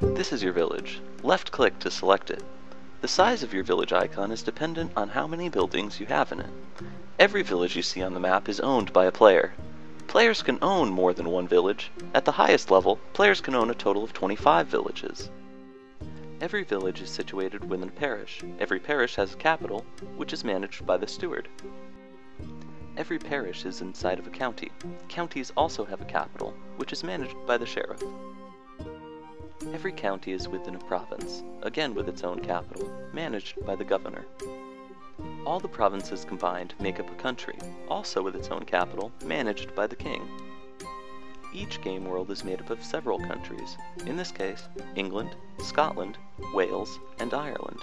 This is your village. Left click to select it. The size of your village icon is dependent on how many buildings you have in it. Every village you see on the map is owned by a player. Players can own more than one village. At the highest level, players can own a total of 25 villages. Every village is situated within a parish. Every parish has a capital, which is managed by the steward. Every parish is inside of a county. Counties also have a capital, which is managed by the sheriff. Every county is within a province, again with its own capital, managed by the governor. All the provinces combined make up a country, also with its own capital, managed by the king. Each game world is made up of several countries, in this case, England, Scotland, Wales, and Ireland.